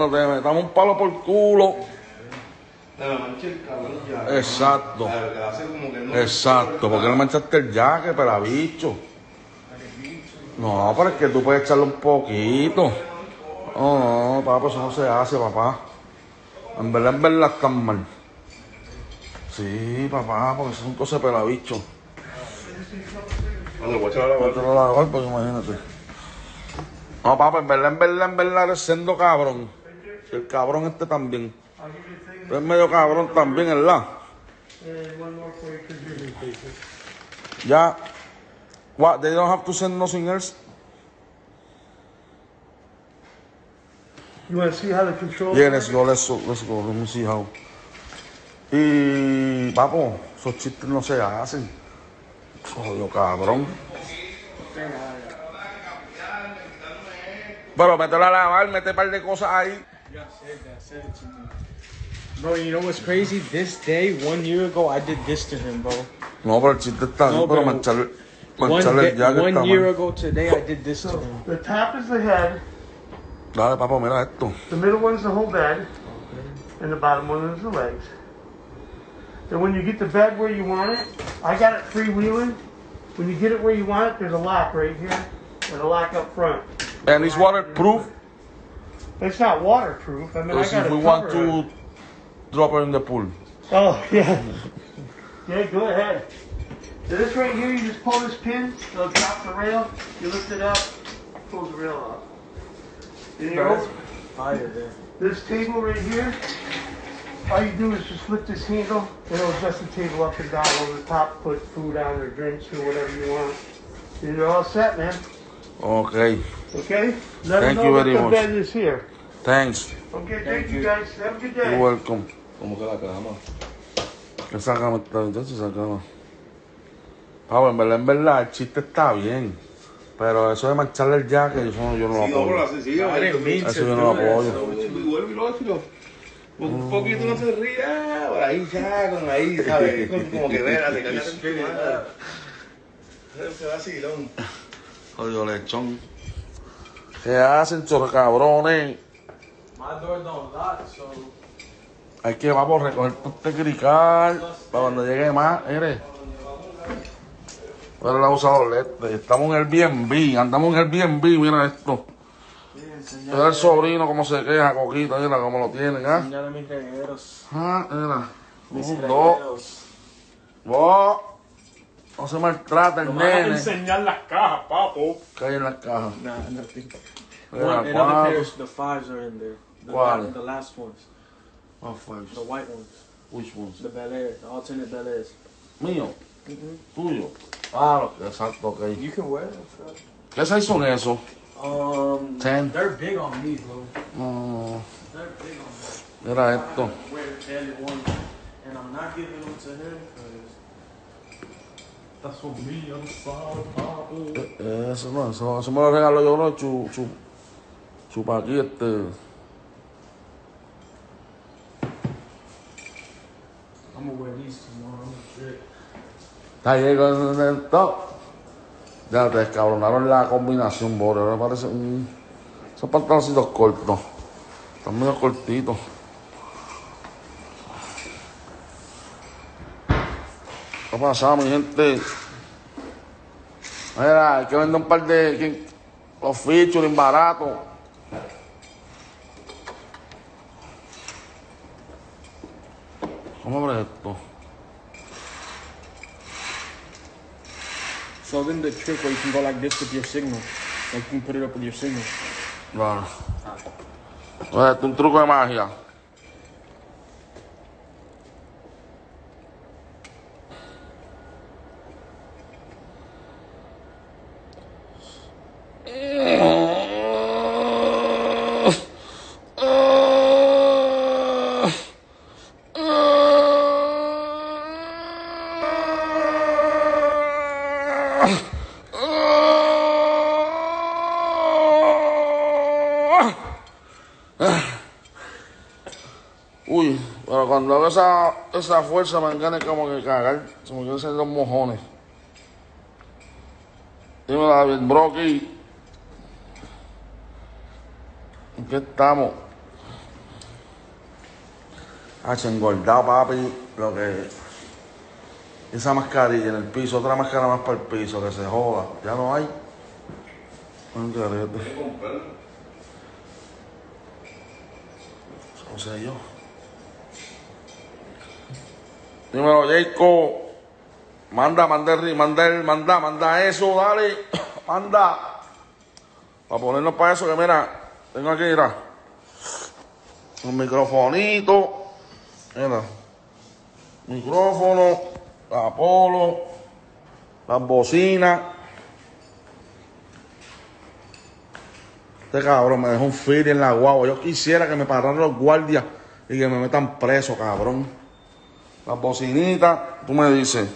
Cuando te metamos un palo por culo. La mancha el cabrón ya. Exacto. Claro, que hace como que no. Exacto, porque no manchaste el jaque, pero bicho. No, pero es que tú puedes echarle un poquito. No, no, papá, eso no se hace, papá. En verdad, en verdad están mal. Sí, papá, porque eso es un cosa de pelabicho. Cuando voy a echar a la No te lo lavar, porque imagínate. No, papá, en verdad, en verdad, en verdad eres siendo cabrón. El cabrón este también. Tú eres medio cabrón también, ¿verdad? Ya. What? They don't have to send nothing else? You want to see how the controls Yeah, let's go, let's go, let's go. Let me see how. Y, papo, esos chistes no se hacen. Jodido cabrón. Pero mételo a lavar, mete un par de cosas ahí. Yeah, said that, said it to me. Bro, you know what's crazy? This day, one year ago, I did this to him, bro. No, pero el chiste está No, bien, pero pero mancharle, One, mancharle day- el jacket one está year mal. ago today, I did this to him. the top is the head, Dale, papo, mira esto. the middle one's the whole bed, and the bottom one is the legs. And when you get the bed where you want it, I got it freewheeling. When you get it where you want it, there's a lock right here and a lock up front. And it's waterproof. It's not waterproof. I mean, I Because got if we want cover on it. to drop her in the pool. Oh, yeah. Yeah, go ahead. So this right here, you just pull this pin, it'll drop the rail, you lift it up, pull the rail up. And you're That's over- fire there. this table right here, all you do is just lift this handle, and it'll adjust the table up and down over the top, put food on or drinks or whatever you want. And you're all set, man. Okay, Okay? Let Thank you very much. bed is here. thanks. Okay, thank, you guys. Have a good day. You're welcome. Como que la cama. Esa cama está, entonces esa cama. Pablo, en verdad, en verdad, el chiste está bien. Pero eso de mancharle el jacket, eso no- yo no lo Sí, apoyo. mean to Eso yo no lo apoyo. Un poquito no se ríe, ah, por ahí ya, con ahí, ¿sabes? Como que te cagas en tu madre. Ese vacilón. Jodido lechón. ¿Qué hacen, chorro cabrones? My door don't lock, so Hay que, vamos, recoger todo este crical para cuando llegue más, eres. Pero la usado lete. Estamos en el Airbnb, andamos en el Airbnb, mira esto. Mira el sobrino cómo se queja, Coquito, mira cómo lo tienen, ¿ah? Señala mis regueros. Ah, mira. Mis Un, dos, regueros. dos. No se maltrata el No me vas a nene. enseñar las cajas, papo. Que hay en las cajas. Nah, nothing. One, other pairs, the fives are in there. The, ¿Cuáles? the last ones. First. The white ones. Which ones? The Bel Air. The alternate Bel Airs. Mío, Mhm. tuyo. Ah, exacto, ok. You can wear them, bro. ¿Qué size son esos? Um, Ten. They're big on me, bro. No, They're big on me. mira esto. I wear barely one, and I'm not giving them to him because that's for me. I'm sorry, Papa. Eh, Eso no, eso, eso me lo regaló yo, no, chu, chu, chupa aquí, este. I'm gonna wear these tomorrow. Está ahí con el top. Ya te descabronaron la combinación, bro. Ahora parece un. Esos pantaloncitos cortos. Están medio cortitos. ¿Qué ha pasado, mi gente? Mira, hay que vender un par de. Los featuring baratos. ¿Cómo abre esto? So then the trick where you can go like this with your signal, like you can put it up with your signal. Claro. Oye, esto es un truco de magia. Uy, pero cuando hago esa, esa fuerza me engane como que cagar. Se me quieren salir los mojones. Dime David Brocky. ¿En qué estamos? Hacho, engordado, papi, lo que... Esa mascarilla en el piso, otra máscara más para el piso, que se joda. Ya no hay. Un garete. No sé yo. Dímelo, Jacob. Manda, manda, manda, manda, manda eso, dale. Manda. Para ponernos para eso, que mira, tengo aquí, mira. Un microfonito. Mira. Micrófono, la polo, las bocinas. Este cabrón me dejó un feed en la guagua. Yo quisiera que me pararan los guardias y que me metan preso, cabrón. Las bocinitas, tú me dices.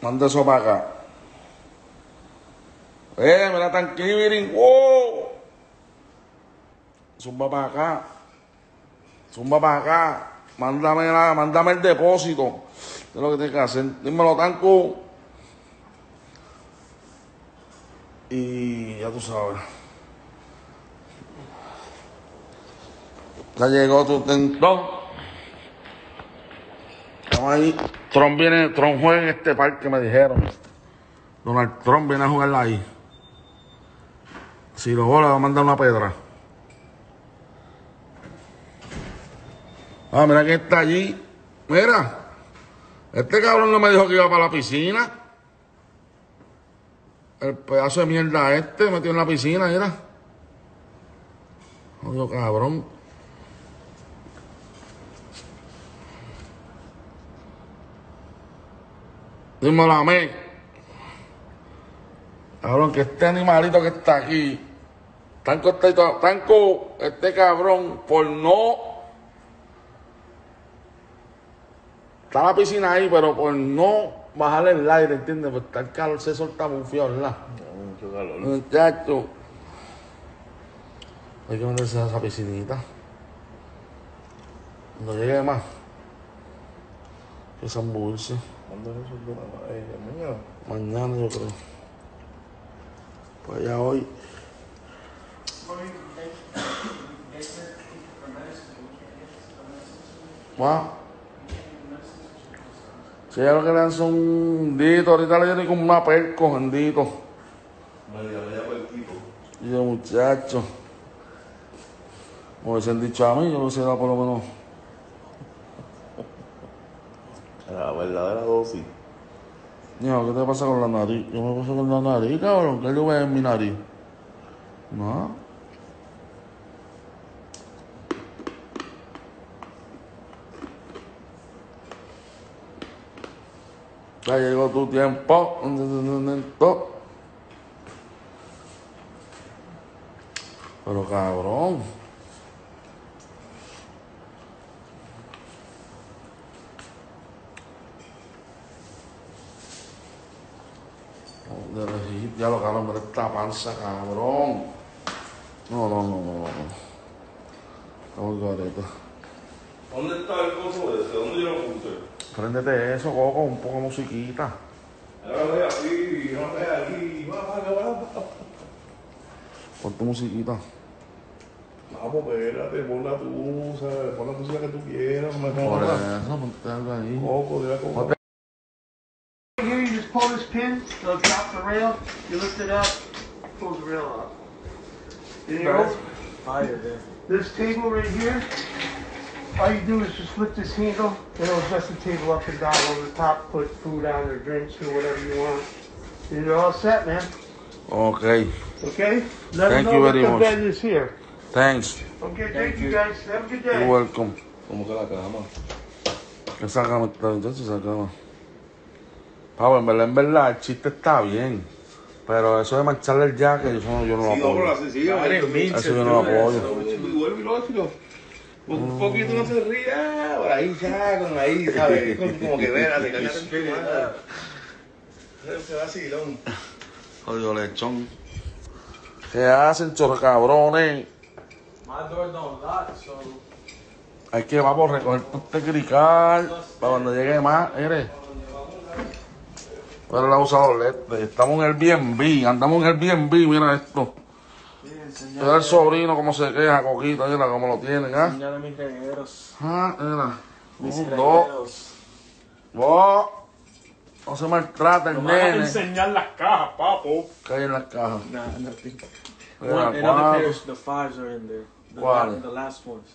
Manda eso para acá. Eh, mira tan kibirin. ¡Wow! Zumba para acá. Zumba para acá. Mándame, la, mándame el depósito. Es lo que tienes que hacer. Dímelo, tanco. Y ya tú sabes. Ya llegó tu tentón. Estamos ahí. Trump viene, Trump juega en este parque, me dijeron. Donald Trump viene a jugar ahí. Si lo gola, va a mandar una pedra. Ah, mira que está allí. Mira. Este cabrón no me dijo que iba para la piscina. El pedazo de mierda este metido en la piscina, mira. Odio cabrón. Dímelo a mí. Cabrón, que este animalito que está aquí. Tanco, este, tanco, este cabrón, por no. Está la piscina ahí, pero por no bajarle el aire, ¿entiendes? Porque está el calor, se solta feo, ¿verdad? Mucho calor. Muchacho. Hay que meterse a esa piscinita. Cuando llegue más. Que se ambulse. ¿Cuándo es eso de eh, mañana? Mañana yo creo. Pues ya hoy. ¿Va? Si ya lo que le dan son un dito, ahorita le dieron como una perco, bendito. Media, media por el tipo. Y de muchacho. Como hubiesen dicho a mí, yo hubiese dado por lo menos. La verdadera dosis. Hijo, ¿qué te pasa con la nariz? ¿Qué me pasa con la nariz, cabrón? ¿Qué yo veo en mi nariz? No. Ya llegó tu tiempo. Pero cabrón. De elegir, ya lo cabrón, pero esta panza, cabrón. No, no, no, no, no. Estamos gareta. ¿Dónde está el coso ese? ¿Dónde yo lo puse? Préndete eso, Coco, un poco de musiquita. Ahora lo aquí, no lo aquí. Pon tu musiquita. Vamos, espérate, ponla tú, ¿sabes? Pon la música que tú quieras, no me Por eso, ponte algo ahí. Coco, dile a Coco. Pin, it'll drop the rail, you lift it up, pulls the rail up. And you know, Fire there. this table right here, all you do is just lift this handle, and it'll adjust the table up and down over the top, put food on or drinks or whatever you want. And you're all set, man. Ok, Okay? Let Thank them you know very that the much. bed is here. thanks. Okay, thank, you guys. Have a good day. You're welcome. ¿Cómo que la cama? Esa cama está, entonces esa cama. Pablo, en verdad, en verdad, el chiste está bien. Pero eso de mancharle el jacket, eso no, yo no lo Sí, no, pero apoyo. Eso yo no lo apoyo. Un poquito no se ría, por ahí ya, con ahí, ¿sabes? Como que en tu madre. Ese vacilón. Jodido lechón. ¿Qué hacen, chorro cabrones? My door don't lock, so Hay que, vamos, recoger este crical para cuando llegue más, eres. Pero el abusador este. Estamos en el Airbnb, andamos en el Airbnb, mira esto. Mira el sobrino cómo se queja, Coquito, mira cómo lo tienen, ¿ah? Enseñar a mis regueros. Ah, mira. Mis Un, dos, dos. No se maltrata el Me van a nene. enseñar las cajas, papo. Cae en las cajas. Nah, nothing. Mira, One, and other cuatro. pairs, the fives are in there. The, ¿Cuáles? la- the last ones.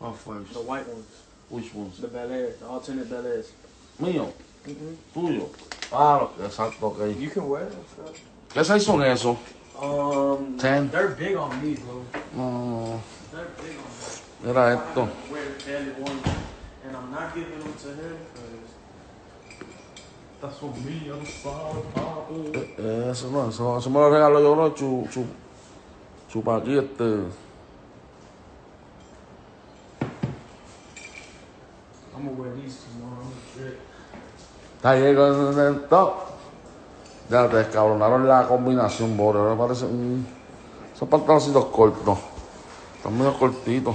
Ah, first. The white ones. Which ones? The Bel Air. The alternate Bel Airs. Mío, Mhm. tuyo. Ah, exacto, ok. You can wear them. so. ¿Qué size son esos? Um, Ten. They're big on me, bro. No, They're big on me. mira esto. I wear barely one, and I'm not giving them to him because that's for me. I'm solid, papo. Eh, Eso no, eso, eso me lo regaló yo, bro, chu, chu, chupa Está ahí con esto. Ya te descabronaron la combinación, bro. Ahora parece un. Esos pantaloncitos cortos. Están medio cortitos.